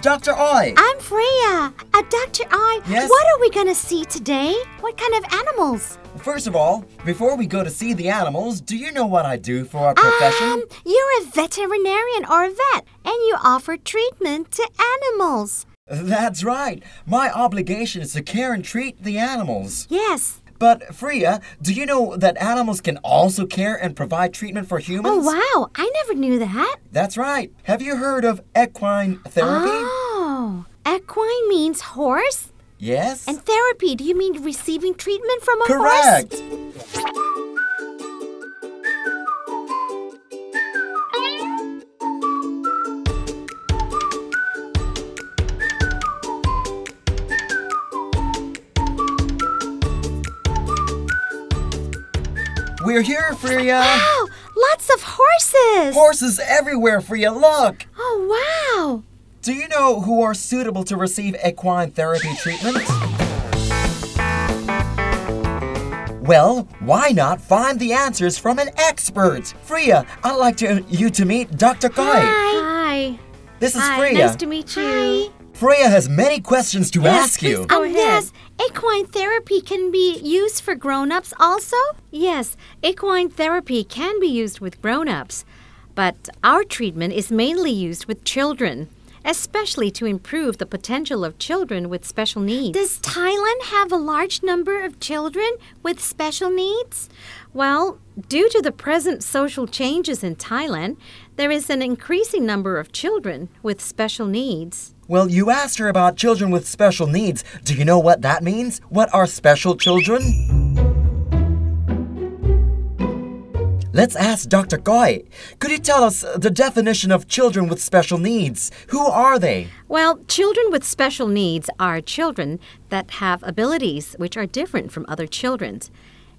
it's Dr. Oi. I'm Freya. Uh, Dr. I, Yes? what are we going to see today? What kind of animals? First of all, before we go to see the animals, do you know what I do for a profession? Um, you're a veterinarian or a vet, and you offer treatment to animals. That's right. My obligation is to care and treat the animals. Yes. But, Freya, do you know that animals can also care and provide treatment for oh, humans? Oh, wow. I never knew that. That's right. Have you heard of equine therapy? Oh. Equine means horse? yes? And therapy, do you mean receiving treatment from a horse? Correct. We're here, Freya. Wow, lots of horses. Horses everywhere, Freya. Look. oh, wow. Do you know who are suitable to receive equine therapy treatment? Well, why not find the answers from an expert? Freya, I'd like to, you to meet Dr. Kai. Hi. Hi. This is Hi. Freya. Nice to meet you. Freya has many questions to Yes, ask you. please Go Um, ahead. yes, equine therapy can be used for grown-ups also? Yes, equine therapy can be used with grown ups, but our treatment is mainly used with children, especially to improve the potential of children with special needs. Does Thailand have a large number of children with special needs? Well, due to the present social changes in Thailand, there is an increasing number of children with special needs. Well, you asked her about children with special needs. Do you know what that means? What are special children? Let's ask Dr. Goy. Could you tell us the definition of children with special needs? Who are they? Well, children with special needs are children that have abilities which are different from other children's.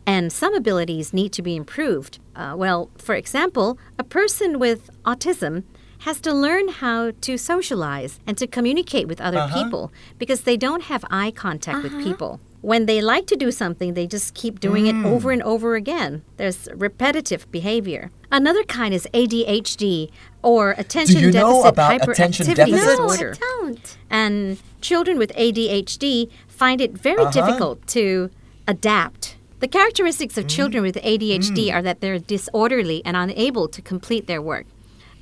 And some abilities need to be improved. Uh, well, for example, a person with autism has to learn how to socialize and to communicate with other uh-huh. people because they don't have eye contact with uh-huh. people. When they like to do something, they just keep doing it over mm. and over again. There's repetitive behavior. Another kind is ADHD or attention you know deficit about attention hyperactivity deficit? No, I disorder. don't. And children with ADHD find it very Uh-huh. difficult to adapt. The characteristics of mm. children with ADHD mm. are that they're disorderly and unable to complete their work.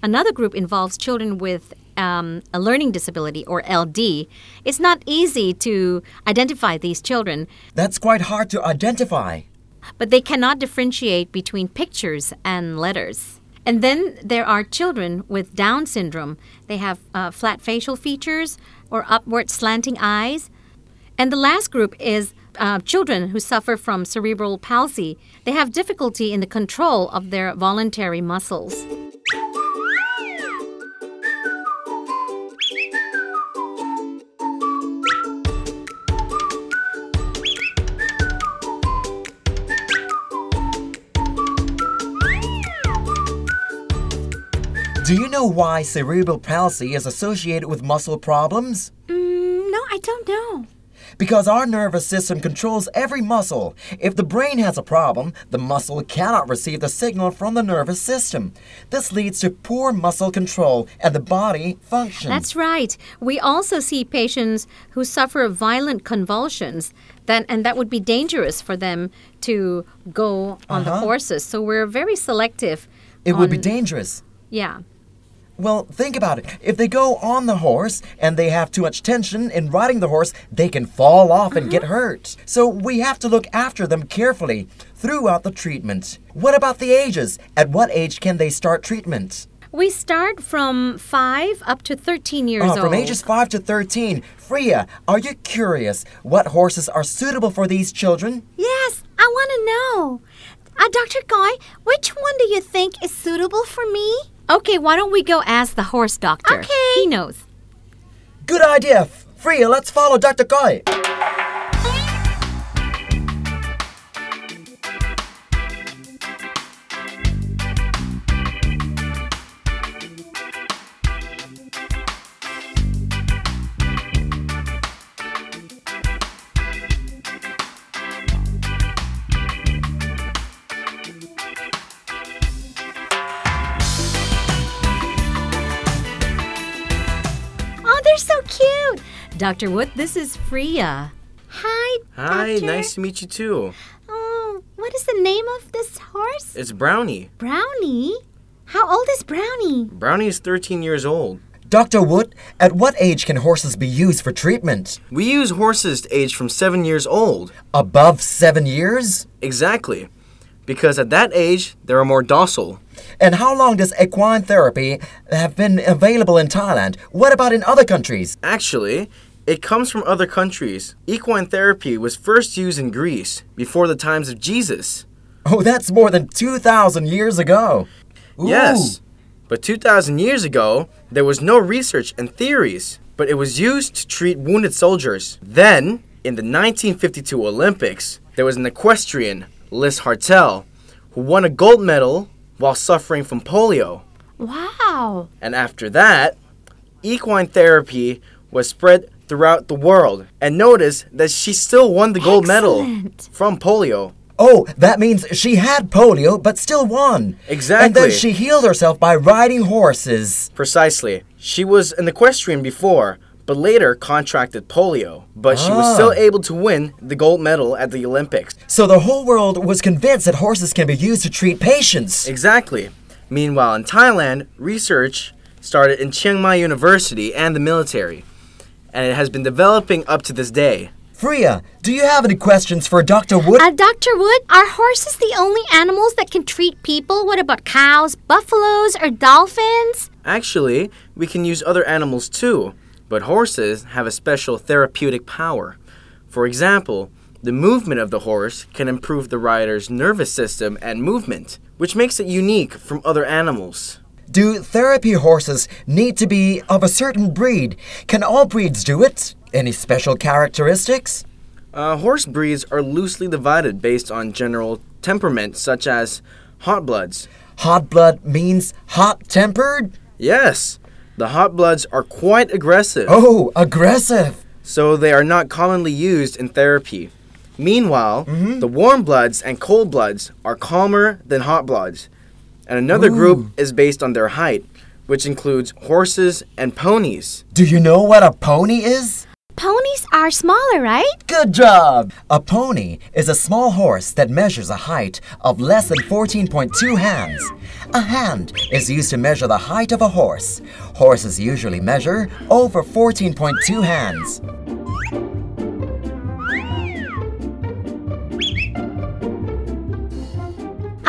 Another group involves children with um, a learning disability or LD. It's not easy to identify these children, That's quite hard to identify. but they cannot differentiate between pictures and letters. And then there are children with Down syndrome. They have uh, flat facial features or upward slanting eyes. And the last group is uh, children who suffer from cerebral palsy. They have difficulty in the control of their voluntary muscles. Do you know why cerebral palsy is associated with muscle problems? Mm, no, I don't know. Because our nervous system controls every muscle. If the brain has a problem, the muscle cannot receive the signal from the nervous system. This leads to poor muscle control and the body functions. That's right. We also see patients who suffer violent convulsions, then, and that would be dangerous for them to go on the Uh-huh. horses. So we're very selective. it would be dangerous. Yeah. Well, think about it. If they go on the horse and they have too much tension in riding the horse, they can fall off and get hurt. So we have to look after them carefully throughout the treatment. What about the ages? At what age can they start treatment? We start from 5 up to 13 years Uh, from old. ages 5 to 13. Freya, are you curious what horses are suitable for these children? Yes, I want to know. Uh, Dr. Guy, which one do you think is suitable for me? Okay, why don't we go ask the horse doctor? Okay. He knows. Good idea. F- Freya, let's follow Dr. Guy. Dr. Wood, this is Freya. Hi, Hi, Doctor. nice to meet you too. Oh, what is the name of this horse? It's Brownie. Brownie. How old is Brownie? Brownie is 13 years old. Dr. Wood, at what age can horses be used for treatment? We use horses aged from 7 years old. Above seven years? Exactly. Because at that age, they are more docile. And how long does equine therapy have been available in Thailand? What about in other countries? Actually, it comes from other countries. Equine therapy was first used in Greece before the times of Jesus. Oh, that's more than 2,000 years ago. Ooh. Yes. But 2,000 years ago, there was no research and theories, but it was used to treat wounded soldiers. Then, in the 1952 Olympics, there was an equestrian, Lis Hartel, who won a gold medal while suffering from polio. Wow. And after that, equine therapy was spread throughout the world. And notice that she still won the gold medal from polio. Oh, that means she had polio but still won. Exactly. And then she healed herself by riding horses. Precisely. She was an equestrian before, but later contracted polio. But she was Ah. still able to win the gold medal at the Olympics. So the whole world was convinced that horses can be used to treat patients. Exactly. Meanwhile, in Thailand, research started in Chiang Mai University and the military, and it has been developing up to this day. Freya, do you have any questions for Dr. Wood? Uh, Dr. Wood, are horses the only animals that can treat people? What about cows, buffaloes, or dolphins? Actually, we can use other animals too, but horses have a special therapeutic power. For example, the movement of the horse can improve the rider's nervous system and movement, which makes it unique from other animals. Do therapy horses need to be of a certain breed? Can all breeds do it? Any special characteristics? Uh, horse breeds are loosely divided based on general temperament, such as hot bloods. Hot blood means hot tempered? Yes, the hot bloods are quite aggressive, Oh, aggressive. so they are not commonly used in therapy. Meanwhile, Mm-hmm. the warm bloods and cold bloods are calmer than hot bloods. And another group is based on their height, which includes horses and ponies. Do you know what a pony is? Ponies are smaller, right? Good job! A pony is a small horse that measures a height of less than 14.2 hands. A hand is used to measure the height of a horse. Horses usually measure over 14.2 hands.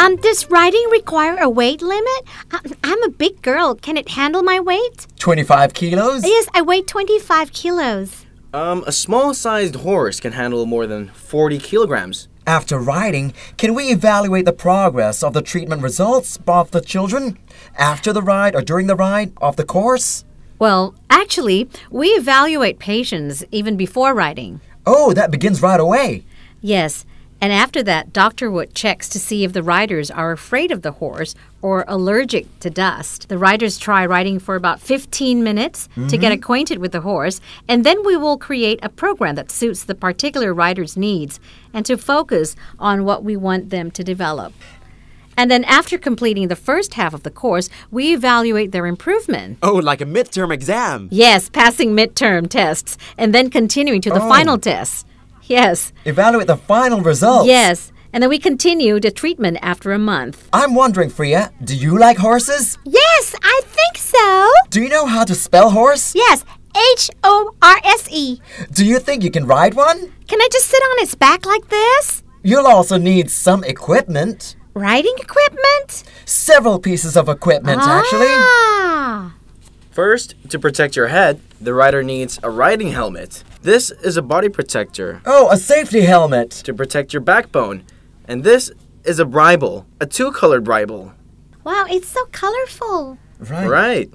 Um, does riding require a weight limit? I- I'm a big girl. Can it handle my weight? 25 kilos? Yes, I weigh 25 kilos. Um, a small sized horse can handle more than 40 kilograms. After riding, can we evaluate the progress of the treatment results of the children? After the ride or during the ride of the course? Well, actually, we evaluate patients even before riding. Oh, that begins right away. Yes, and after that, Dr. Wood checks to see if the riders are afraid of the horse or allergic to dust. The riders try riding for about 15 minutes to get mm-hmm. acquainted with the horse, and then we will create a program that suits the particular rider's needs and to focus on what we want them to develop. And then after completing the first half of the course, we evaluate their improvement. Oh, like a midterm exam. Yes, passing midterm tests and then continuing to the Oh. final tests. Yes. Evaluate the final results. Yes, and then we continue the treatment after a month. I'm wondering, Freya, do you like horses? Yes, I think so. Do you know how to spell horse? Yes, H O R S E. Do you think you can ride one? Can I just sit on its back like this? You'll also need some equipment. Riding equipment? Several pieces of equipment, actually. Ah, First, to protect your head, the rider needs a riding helmet. This is a body protector Oh, a safety helmet. to protect your backbone. And this is a bridle, a two colored bridle. Wow, it's so colorful. Right. Right,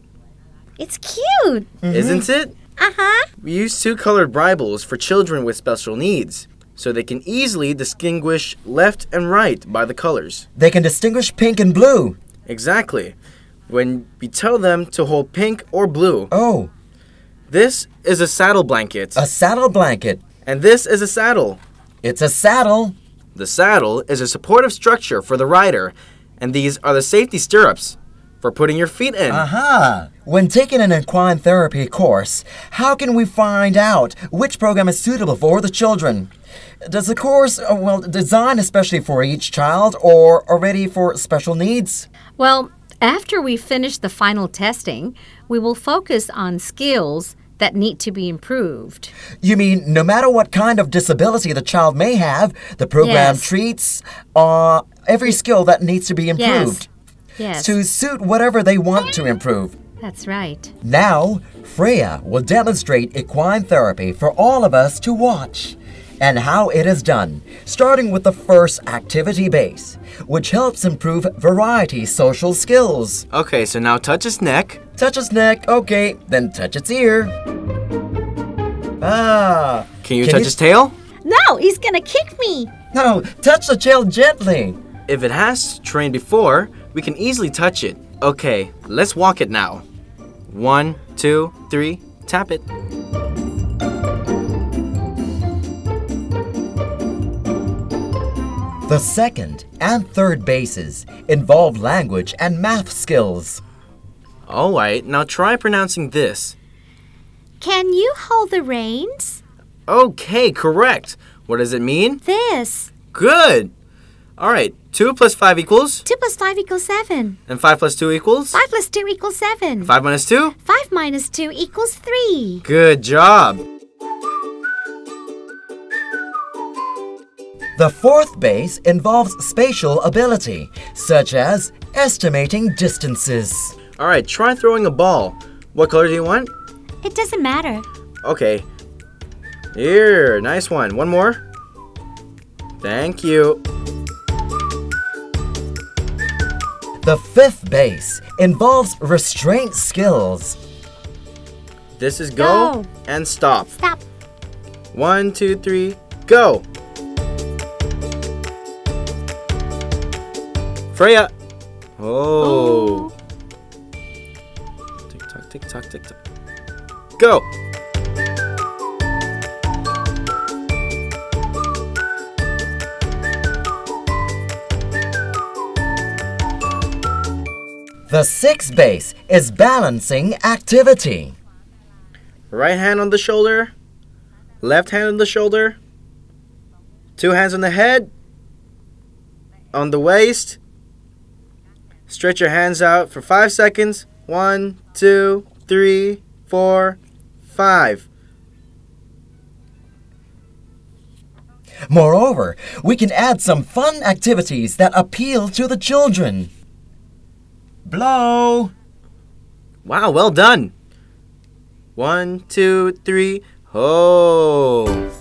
It's cute. isn't it? Uh huh. We use two colored bridles for children with special needs, so they can easily distinguish left and right by the colors. They can distinguish pink and blue. Exactly. When we tell them to hold pink or blue, Oh, this is a saddle blanket, a saddle blanket. and this is a saddle. It's a saddle. The saddle is a supportive structure for the rider, and these are the safety stirrups. for putting your feet in. Aha! When taking an equine therapy course, how can we find out which program is suitable for the children? Does the course, uh, well, design especially for each child or already for special needs? Well, after we finish the final testing, we will focus on skills that need to be improved. You mean no matter what kind of disability the child may have, the program Yes. treats uh, every skill that needs to be improved Yes, to suit whatever they want to improve. that's right. Now, Freya will demonstrate equine therapy for all of us to watch and how it is done, starting with the first activity base, which helps improve variety social skills. Okay, so now touch his neck. Touch its neck, okay, then touch its ear. Ah. Can you touch his tail? No, he's gonna kick me. No, touch the tail gently. If it has trained before, we can easily touch it. Okay, let's walk it now. One, two, three, tap it. The second and third bases involve language and math skills. Alright, now try pronouncing this. Can you hold the reins? Okay, correct. What does it mean? This. Good. Alright, 2 plus 5 equals? 2 plus 5 equals 7. And 5 plus 2 equals? 5 plus 2 equals 7. 5 minus 2? 5 minus 2 equals 3. Good job. The fourth base involves spatial ability, such as estimating distances. Alright, try throwing a ball. What color do you want? It doesn't matter. Okay. Here, nice one. One more. Thank you. The fifth base involves restraint skills. This is go, Go. and stop. Stop. One, two, three, go. Freya. Oh. oh. Tick tock, tick tock, tick tock. Go. The sixth base is balancing activity. Right hand on the shoulder. Left hand on the shoulder. Two hands on the head. On the waist. Stretch your hands out for five seconds. One, two, three, four, five. Moreover, we can add some fun activities that appeal to the children. Blow. Wow, well done. One, two, three, ho.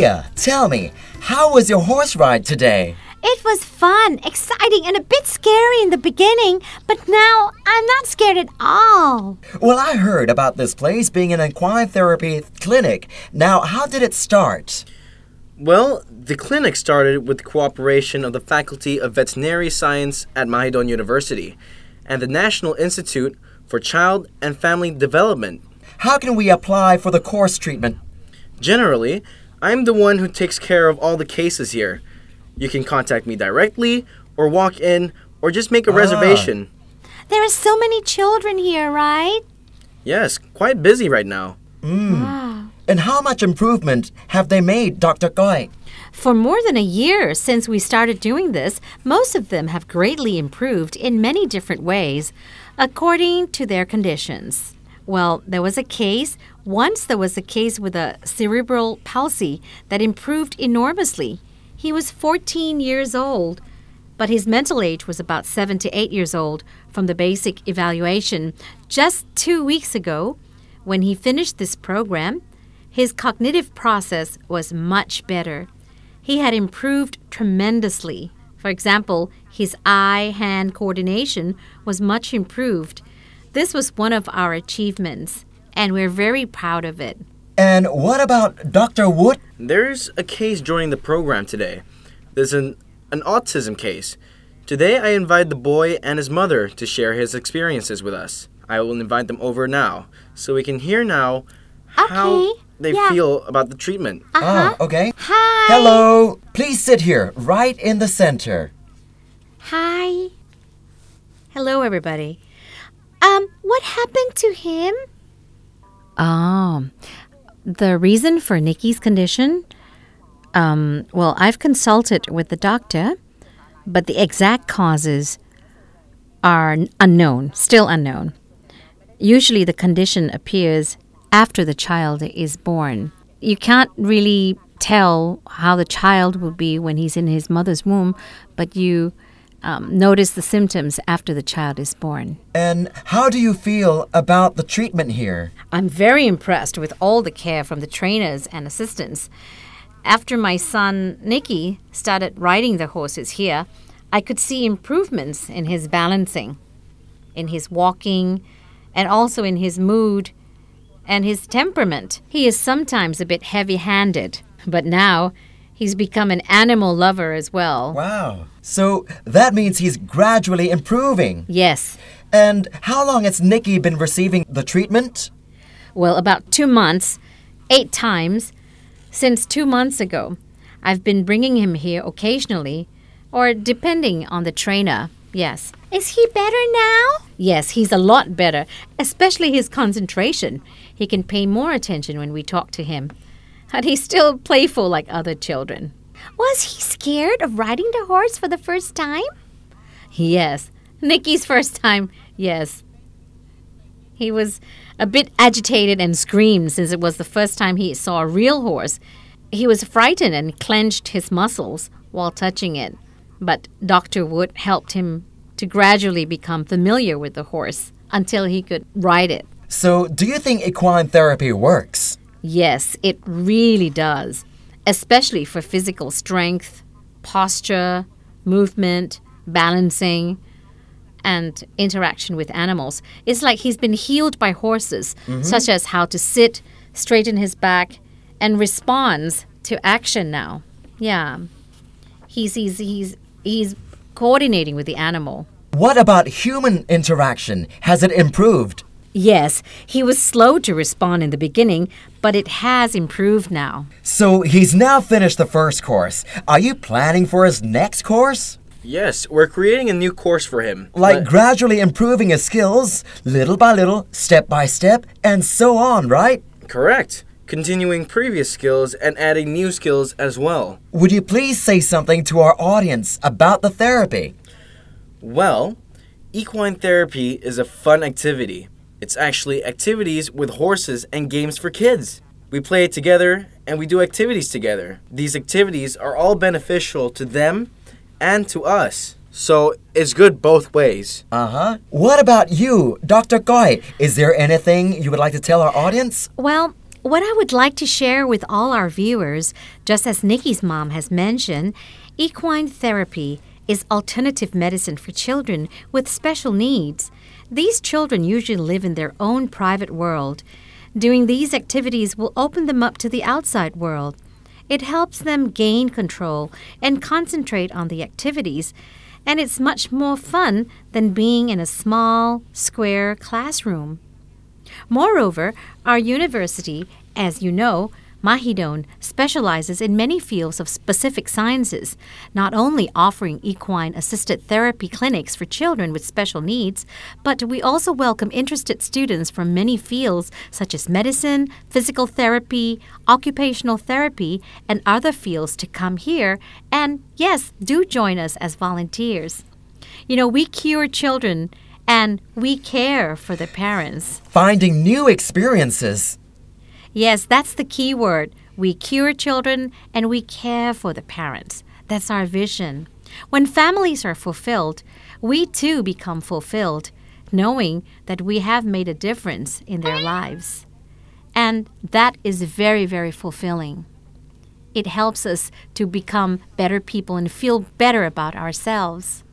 Freya, tell me, how was your horse ride today? It was fun, exciting, and a bit scary in the beginning, but now I'm not scared at all. Well, I heard about this place being an equine therapy clinic. Now, how did it start? Well, the clinic started with the cooperation of the Faculty of Veterinary Science at Mahidol University and the National Institute for Child and Family Development. How can we apply for the course treatment? Generally, I'm the one who takes care of all the cases here. You can contact me directly, or walk in, or just make a ah. reservation. There are so many children here, right? Yes, quite busy right now. Mm. Wow! And how much improvement have they made, Dr. Goy? For more than a year since we started doing this, most of them have greatly improved in many different ways according to their conditions. Well, there was a case, once there was a case with a cerebral palsy that improved enormously. He was 14 years old, but his mental age was about 7 to 8 years old from the basic evaluation. Just two weeks ago, when he finished this program, his cognitive process was much better. He had improved tremendously. For example, his eye hand coordination was much improved. This was one of our achievements, and we're very proud of it. And what about Dr. Wood? There's a case joining the program today. There's an, an autism case. Today, I invite the boy and his mother to share his experiences with us. I will invite them over now so we can hear now how they yeah. feel about the treatment. Uh-huh. Oh, okay. Hi. Hello. Please sit here, right in the center. Hi. Hello, everybody. Um, what happened to him? Oh, the reason for Nikky's condition? Um, well, I've consulted with the doctor, but the exact causes are unknown, still unknown. Usually, the condition appears after the child is born. You can't really tell how the child will be when he's in his mother's womb, but you um, notice the symptoms after the child is born. And how do you feel about the treatment here? I'm very impressed with all the care from the trainers and assistants. After my son Nikky started riding the horses here, I could see improvements in his balancing, in his walking, and also in his mood and his temperament. He is sometimes a bit heavy handed, but now he's become an animal lover as well. Wow. So that means he's gradually improving. Yes. And how long has Nikky been receiving the treatment? Well, about two months, eight times. Since two months ago, I've been bringing him here occasionally, or depending on the trainer. Yes. Is he better now? Yes, he's a lot better, especially his concentration. He can pay more attention when we talk to him. But he's still playful like other children. Was he scared of riding the horse for the first time? Yes. Nikky's first time, yes. He was a bit agitated and screamed since it was the first time he saw a real horse. He was frightened and clenched his muscles while touching it. But Dr. Wood helped him to gradually become familiar with the horse until he could ride it. So, do you think equine therapy works? Yes, it really does, especially for physical strength, posture, movement, balancing, and interaction with animals. It's like he's been healed by horses, mm-hmm. such as how to sit, straighten his back, and responds to action now. Yeah. He's he's he's he's coordinating with the animal. What about human interaction? Has it improved? Yes, he was slow to respond in the beginning, but it has improved now. So, he's now finished the first course. Are you planning for his next course? Yes, we're creating a new course for him. Like But- gradually improving his skills, little by little, step by step, and so on, right? correct. Continuing previous skills and adding new skills as well. Would you please say something to our audience about the therapy? Well, equine therapy is a fun activity. It's actually activities with horses and games for kids. We play it together and we do activities together. These activities are all beneficial to them and to us. So it's good both ways. Uh huh. What about you, Dr. Goy? Is there anything you would like to tell our audience? Well, what I would like to share with all our viewers, just as Nikky's mom has mentioned, equine therapy is alternative medicine for children with special needs. These children usually live in their own private world. Doing these activities will open them up to the outside world. It helps them gain control and concentrate on the activities, and it's much more fun than being in a small, square classroom. Moreover, our university, as you know, Mahidol specializes in many fields of specific sciences, not only offering equine assisted therapy clinics for children with special needs, but we also welcome interested students from many fields such as medicine, physical therapy, occupational therapy, and other fields to come here and, yes, do join us as volunteers. You know, we cure children and we care for the parents. Finding new experiences. Yes, that's the key word. We cure children and we care for the parents. That's our vision. When families are fulfilled, we too become fulfilled, knowing that we have made a difference in their lives. And that is very, very fulfilling. It helps us to become better people and feel better about ourselves.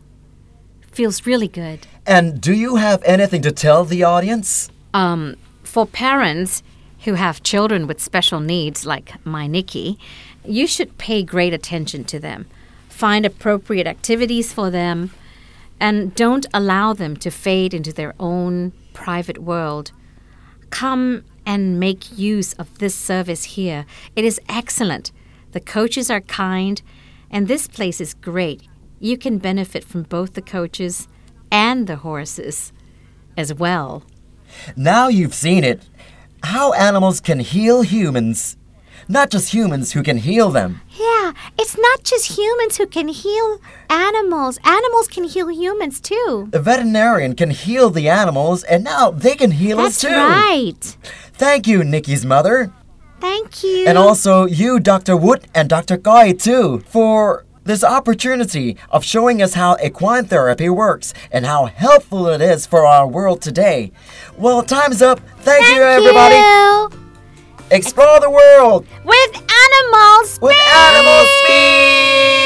Feels really good. And do you have anything to tell the audience? um, for parents who have children with special needs, like my Nikky, you should pay great attention to them. Find appropriate activities for them. And don't allow them to fade into their own private world. Come and make use of this service here. It is excellent. The coaches are kind, and this place is great. You can benefit from both the coaches and the horses as well. Now you've seen it. How animals can heal humans. Not just humans who can heal them. Yeah, it's not just humans who can heal animals. Animals can heal humans too. The veterinarian can heal the animals, and now they can heal That's us too. That's right. Thank you, Nikky's mother. Thank you. And also you, Dr. Wood, and Dr. Guy, too, for this opportunity of showing us how equine therapy works and how helpful it is for our world today. Well, time's up. Thank, Thank you, everybody. you. Explore the world With animals. with animal speed.